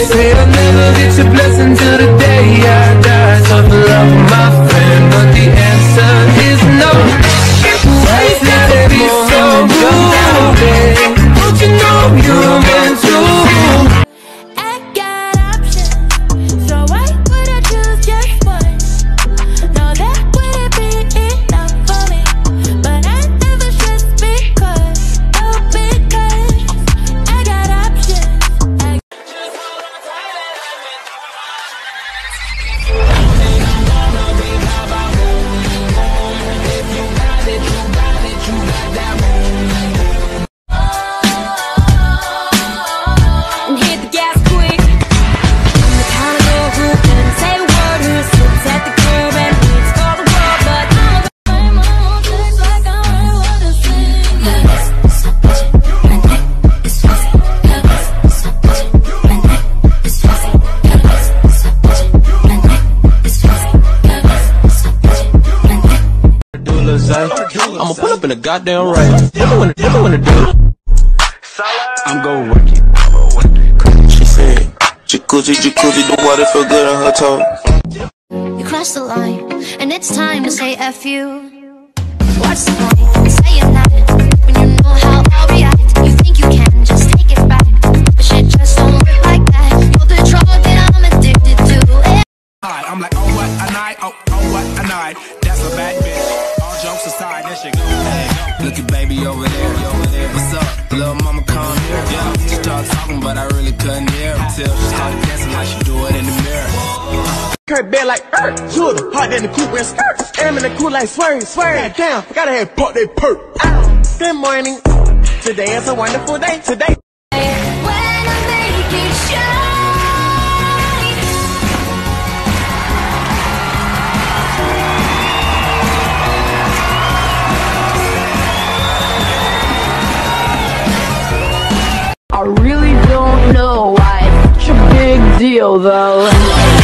Say I'll never get your blessing till the day I die. Tough love, do a. I'ma pull up in a goddamn race. Tell me when, tell me when to do it. I'm go work it. She said, Jacuzzi, jacuzzi, the water feel good on her toe. You crossed the line, and it's time to say F you. What's the point? Saying that when you know how I'll react. You think you can just take it back, but shit just don't work like that. You're the drug that I'm addicted to. Eh? I'm like, oh what a night, oh, oh what a night. That's a bad bitch. Jokes aside, that shit go. Hey, look at baby over there, over there. What's up, little mama? Come here. Yeah, she started talking, but I really couldn't hear until she started dancing like she do it in the mirror. Kurt bed like er, shooter, hot in the coupe and skirt. Am in the cool like swerve, swerve. Damn, gotta have pop that perk. Good morning. Today is a wonderful day. Today. Though.